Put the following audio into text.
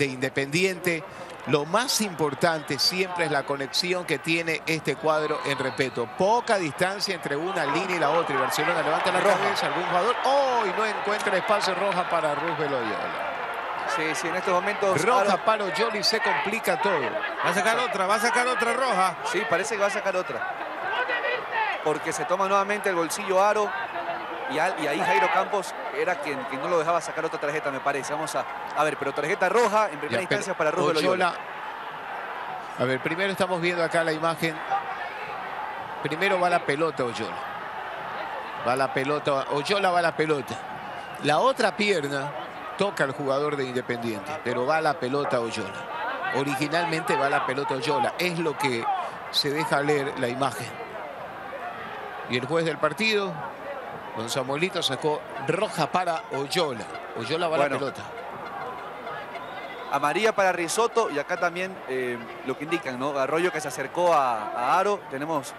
de Independiente. Lo más importante siempre es la conexión que tiene este cuadro en respeto. Poca distancia entre una línea y la otra. Y Barcelona levanta la cabeza, algún jugador. ¡Oh! Y no encuentra espacio roja para Roosevelt Oyola. Sí, sí, en estos momentos... Roja para Oyola y se complica todo. Va a sacar otra, va a sacar otra roja. Sí, parece que va a sacar otra. Porque se toma nuevamente el bolsillo Aro. Y, ahí Jairo Campos era quien, no lo dejaba sacar otra tarjeta, me parece. Vamos a, a ver, pero tarjeta roja en primera instancia para Rubén Oyola. A ver, primero estamos viendo acá la imagen. Primero va la pelota Oyola. Va la pelota, Oyola va la pelota. La otra pierna toca al jugador de Independiente, pero va la pelota Oyola. Originalmente va la pelota Oyola. Es lo que se deja leer la imagen. Y el juez del partido Don Samuelito sacó roja para Oyola. Oyola va a la pelota. Amarilla para Risotto y acá también eh, lo que indican, ¿no? Arroyo que se acercó a, a Aro. Tenemos